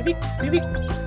Bibik, bibik.